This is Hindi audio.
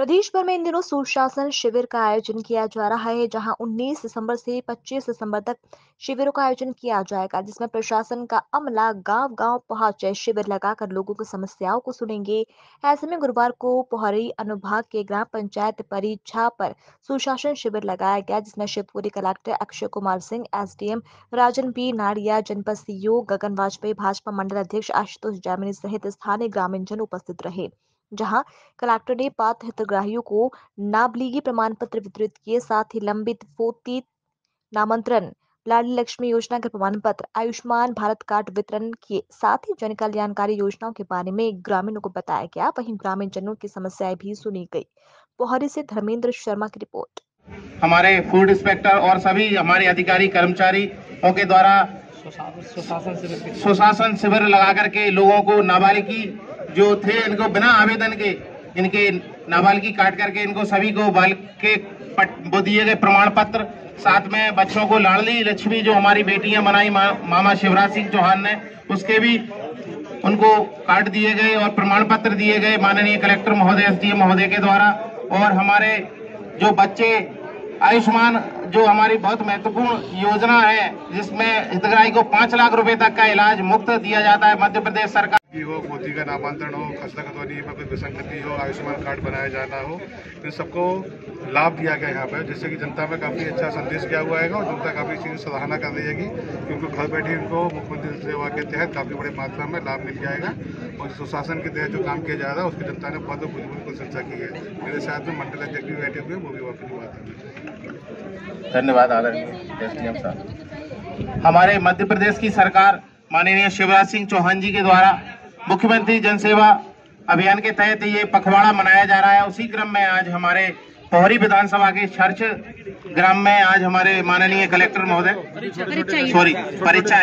प्रदेश भर में इन दिनों सुशासन शिविर का आयोजन किया जा रहा है, जहाँ 19 दिसंबर से 25 दिसंबर तक शिविरों का आयोजन किया जाएगा, जिसमें प्रशासन का अमला गांव-गांव पहुँचे शिविर लगाकर लोगों की समस्याओं को सुनेंगे। ऐसे में गुरुवार को पोहरी अनुभाग के ग्राम पंचायत परीक्षा पर सुशासन शिविर लगाया गया, जिसमें Shivpuri collector Akshay Kumar Singh, SDM Rajan B Nadiya जनपद सीओ गगन वाजपेयी, भाजपा मंडल अध्यक्ष आशुतोष जैमिनी सहित स्थानीय ग्रामीण जन उपस्थित रहे। जहाँ कलेक्टर ने पात्र हितग्राहियों को नाबलीगी प्रमाण पत्र वितरित किए साथ ही लंबित फोती नामांतरण लाडली लक्ष्मी योजना के प्रमाण पत्र आयुष्मान भारत कार्ड वितरण किए साथ ही जन कल्याणकारी योजनाओं के बारे में ग्रामीणों को बताया गया। वहीं ग्रामीण जनों की समस्याएँ भी सुनी गई। पोहरी से धर्मेंद्र शर्मा की रिपोर्ट। हमारे फ़ूड इंस्पेक्टर और सभी हमारे अधिकारी कर्मचारियों के द्वारा सुशासन शिविर लगा करके लोगों को नाबालिगी जो थे इनको बिना आवेदन के इनके नाबालिगी काट करके इनको सभी को बाल के वो दिए गए प्रमाण पत्र साथ में बच्चों को लाडली लक्ष्मी जो हमारी बेटियाँ बनाई मा, मामा शिवराज सिंह चौहान ने उसके भी उनको कार्ड दिए गए और प्रमाण पत्र दिए गए माननीय कलेक्टर महोदय एसडीएम महोदय के द्वारा। और हमारे जो बच्चे आयुष्मान जो हमारी बहुत महत्वपूर्ण योजना है जिसमें हितग्राही को पाँच लाख रुपए तक का इलाज मुफ़्त दिया जाता है मध्य प्रदेश सरकार हो, मोदी का नामांतरण हो, खस्ता खतौनी में कोई विसंगति हो, आयुष्मान कार्ड बनाया जाना हो इन सबको लाभ दिया गया यहाँ पर, जिससे कि जनता में काफ़ी अच्छा संदेश किया हुआ है और जनता काफ़ी चीज़ सराहना कर रही है क्योंकि घर बैठे इनको मुख्यमंत्री सेवा के तहत काफ़ी बड़ी मात्रा में लाभ मिल जाएगा और सुशासन के तहत जो काम किया जा रहा है, उसकी जनता ने बहुत बुज़ुर्ग प्रशंसा की है। मेरे साथ में मंडल अध्यक्ष भी बैठे हुए वो भी वापस बात धन्यवाद, आदरणीय हमारे मध्य प्रदेश की सरकार माननीय शिवराज सिंह चौहान जी के द्वारा मुख्यमंत्री जनसेवा अभियान के तहत ये पखवाड़ा मनाया जा रहा है। उसी क्रम में आज हमारे पोहरी विधानसभा के चर्च ग्राम में आज हमारे माननीय कलेक्टर महोदय सॉरी परीक्षा